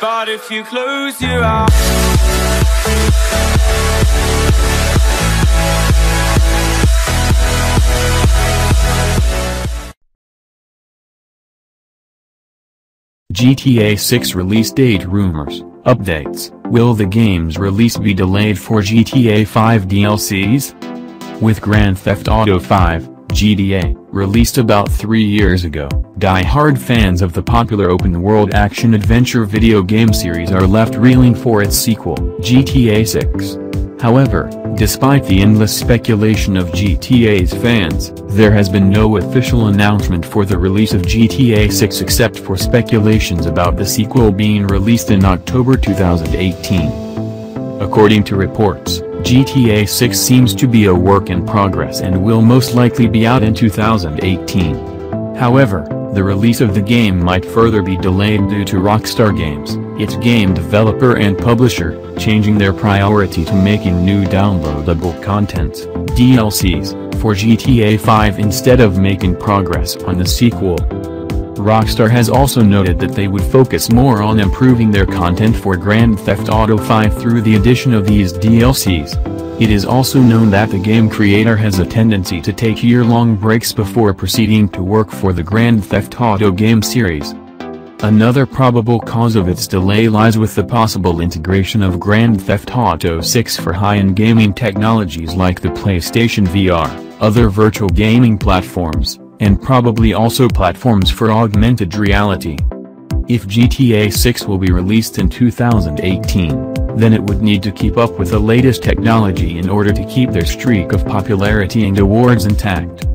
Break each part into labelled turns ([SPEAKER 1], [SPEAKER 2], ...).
[SPEAKER 1] But if you close your eyes.
[SPEAKER 2] GTA 6 release date rumors, updates, will the game's release be delayed for GTA 5 DLCs? With Grand Theft Auto 5, GTA, released about three years ago, die-hard fans of the popular open-world action-adventure video game series are left reeling for its sequel, GTA 6. However, despite the endless speculation of GTA's fans, there has been no official announcement for the release of GTA 6 except for speculations about the sequel being released in October 2018. According to reports, GTA 6 seems to be a work in progress and will most likely be out in 2018. However, the release of the game might further be delayed due to Rockstar Games, its game developer and publisher, changing their priority to making new downloadable contents, DLCs, for GTA 5 instead of making progress on the sequel. Rockstar has also noted that they would focus more on improving their content for Grand Theft Auto 5 through the addition of these DLCs. It is also known that the game creator has a tendency to take year-long breaks before proceeding to work for the Grand Theft Auto game series. Another probable cause of its delay lies with the possible integration of Grand Theft Auto 6 for high-end gaming technologies like the PlayStation VR, other virtual gaming platforms, and probably also platforms for augmented reality. If GTA 6 will be released in 2018, then it would need to keep up with the latest technology in order to keep their streak of popularity and awards intact.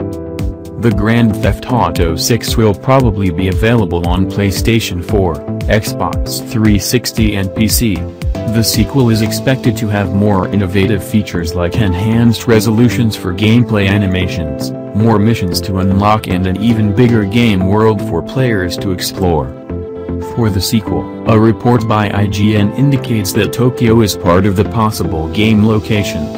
[SPEAKER 2] The Grand Theft Auto 6 will probably be available on PlayStation 4, Xbox 360 and PC. The sequel is expected to have more innovative features like enhanced resolutions for gameplay animations, more missions to unlock and an even bigger game world for players to explore. For the sequel, a report by IGN indicates that Tokyo is part of the possible game locations.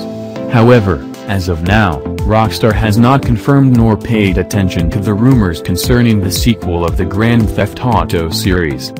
[SPEAKER 2] However, as of now, Rockstar has not confirmed nor paid attention to the rumors concerning the sequel of the Grand Theft Auto series.